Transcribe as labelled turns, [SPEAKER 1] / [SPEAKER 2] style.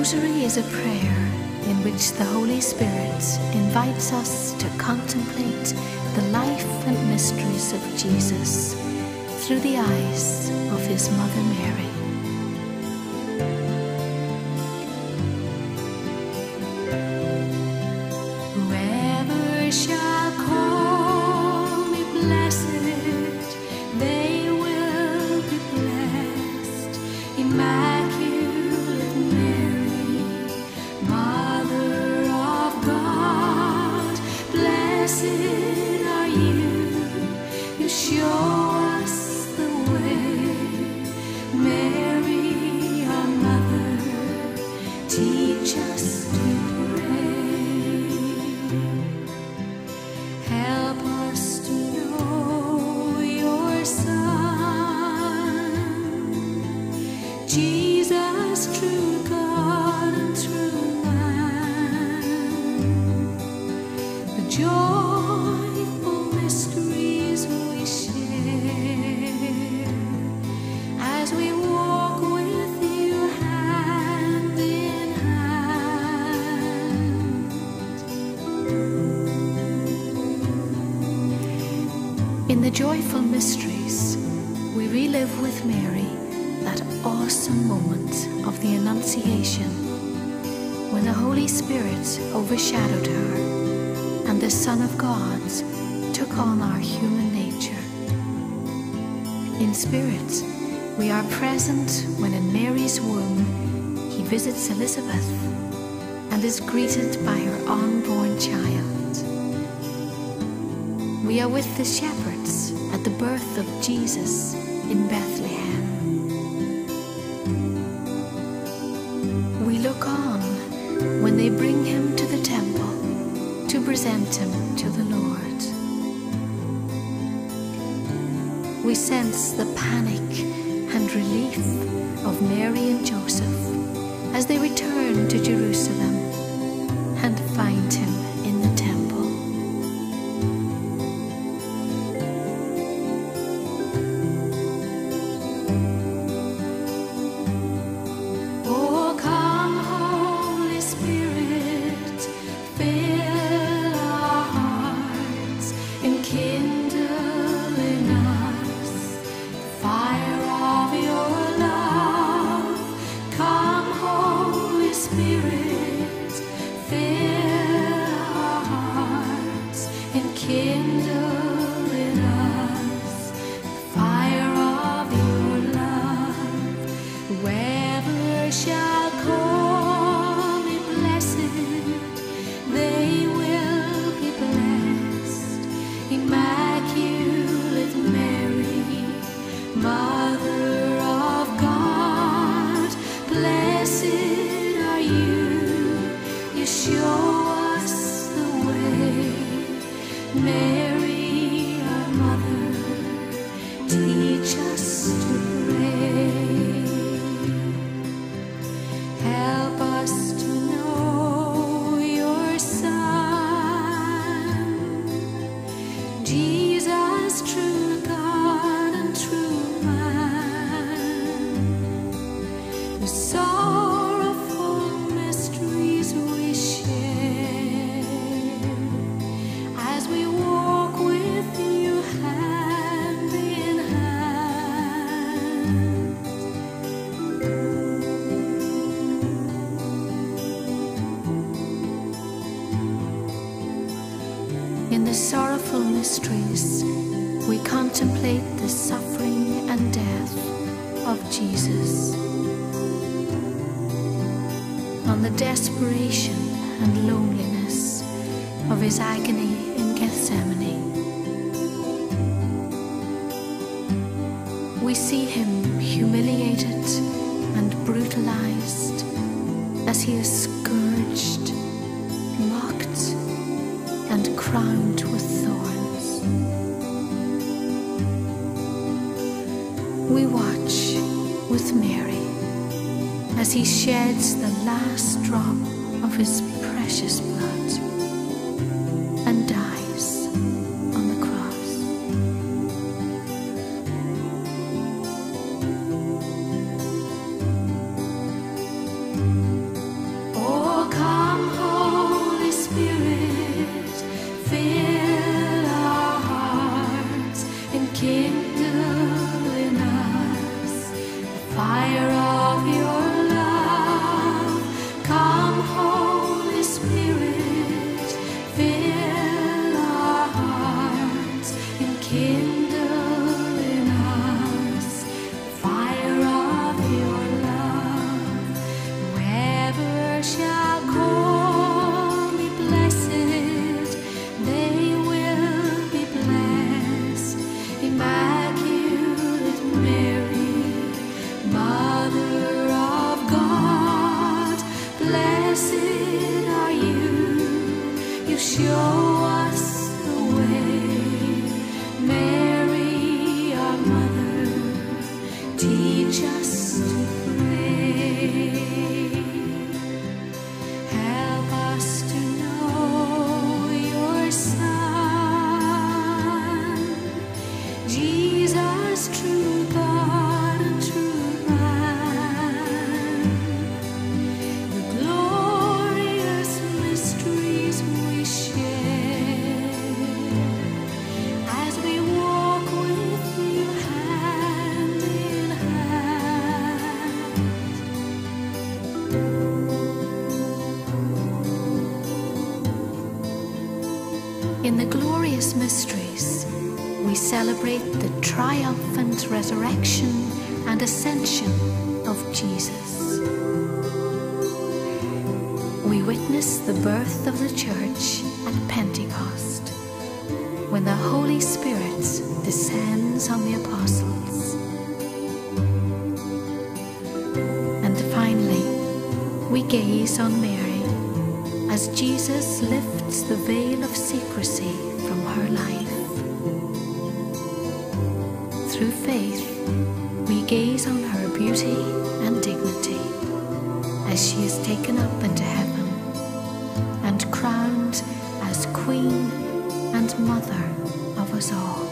[SPEAKER 1] Rosary is a prayer in which the Holy Spirit invites us to contemplate the life and mysteries of Jesus through the eyes of his Mother Mary. In the joyful mysteries, we relive with Mary that awesome moment of the Annunciation when the Holy Spirit overshadowed her and the Son of God took on our human nature. In spirit, we are present when in Mary's womb he visits Elizabeth and is greeted by her unborn child. We are with the shepherds at the birth of Jesus in Bethlehem. We look on when they bring him to the temple to present him to the Lord. We sense the panic and relief of Mary and Joseph as they return to Jerusalem Spirit, way. Mysteries, we contemplate the suffering and death of Jesus. On the desperation and loneliness of his agony in Gethsemane. We see him humiliated and brutalized as he is scourged, mocked, and crowned as he sheds the last drop of his precious blood the glorious mysteries, we celebrate the triumphant resurrection and ascension of Jesus. We witness the birth of the church at Pentecost, when the Holy Spirit descends on the apostles. And finally, we gaze on Mary as Jesus lifts the veil of secrecy from her life. Through faith, we gaze on her beauty and dignity as she is taken up into heaven and crowned as Queen and Mother of us all.